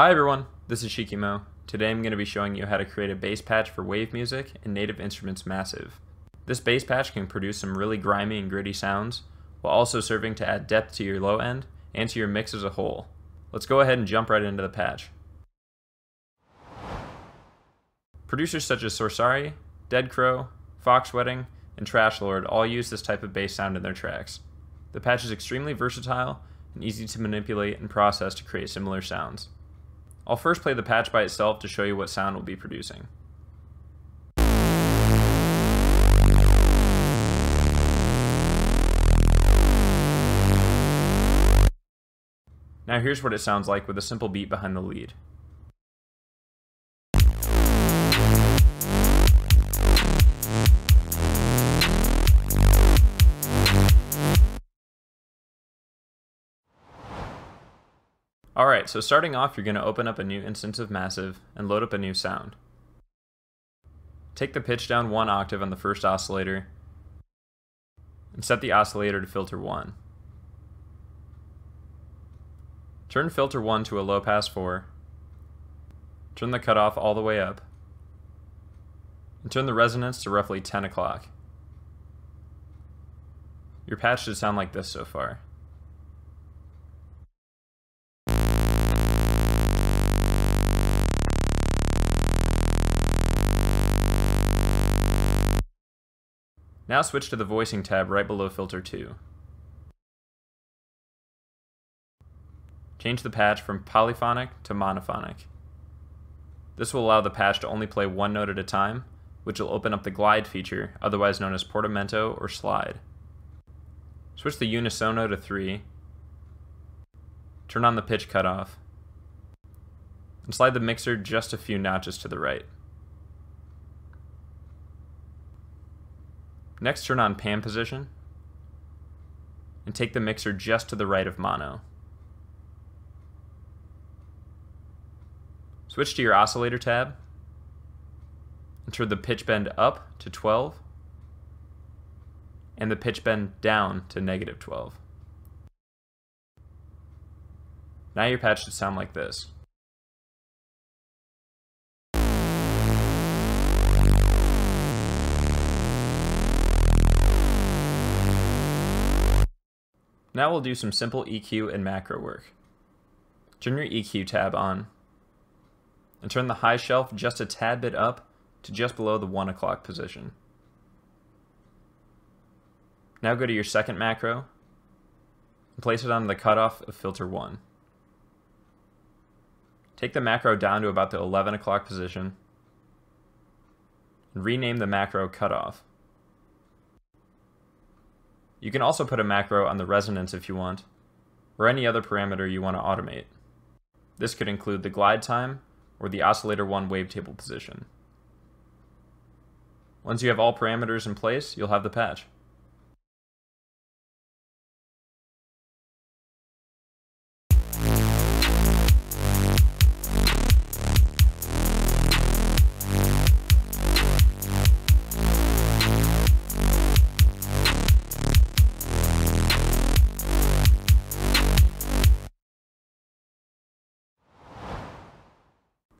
Hi everyone, this is Shikimo. Today I'm going to be showing you how to create a bass patch for wave music in Native Instruments Massive. This bass patch can produce some really grimy and gritty sounds, while also serving to add depth to your low end and to your mix as a whole. Let's go ahead and jump right into the patch. Producers such as Sorsari, Dead Crow, Fox Wedding, and Trash Lord all use this type of bass sound in their tracks. The patch is extremely versatile and easy to manipulate and process to create similar sounds. I'll first play the patch by itself to show you what sound we'll be producing. Now here's what it sounds like with a simple beat behind the lead. Alright, so starting off, you're going to open up a new instance of Massive and load up a new sound. Take the pitch down one octave on the first oscillator and set the oscillator to filter 1. Turn filter 1 to a low pass 4. Turn the cutoff all the way up. And turn the resonance to roughly 10 o'clock. Your patch should sound like this so far. Now switch to the voicing tab right below filter 2. Change the patch from polyphonic to monophonic. This will allow the patch to only play one note at a time, which will open up the glide feature, otherwise known as portamento or slide. Switch the unisono to 3, turn on the pitch cutoff, and slide the mixer just a few notches to the right. Next turn on pan position and take the mixer just to the right of mono. Switch to your oscillator tab and turn the pitch bend up to 12 and the pitch bend down to negative 12. Now your patch should sound like this. Now we'll do some simple EQ and macro work. Turn your EQ tab on, and turn the high shelf just a tad bit up to just below the 1 o'clock position. Now go to your second macro, and place it on the cutoff of filter 1. Take the macro down to about the 11 o'clock position, and rename the macro cutoff. You can also put a macro on the resonance if you want, or any other parameter you want to automate. This could include the glide time or the oscillator 1 wavetable position. Once you have all parameters in place, you'll have the patch.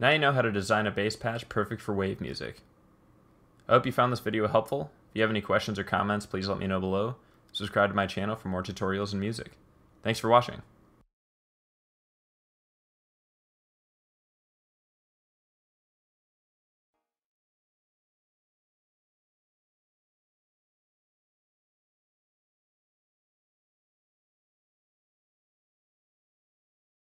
Now you know how to design a bass patch perfect for wave music. I hope you found this video helpful. If you have any questions or comments, please let me know below. Subscribe to my channel for more tutorials and music. Thanks for watching.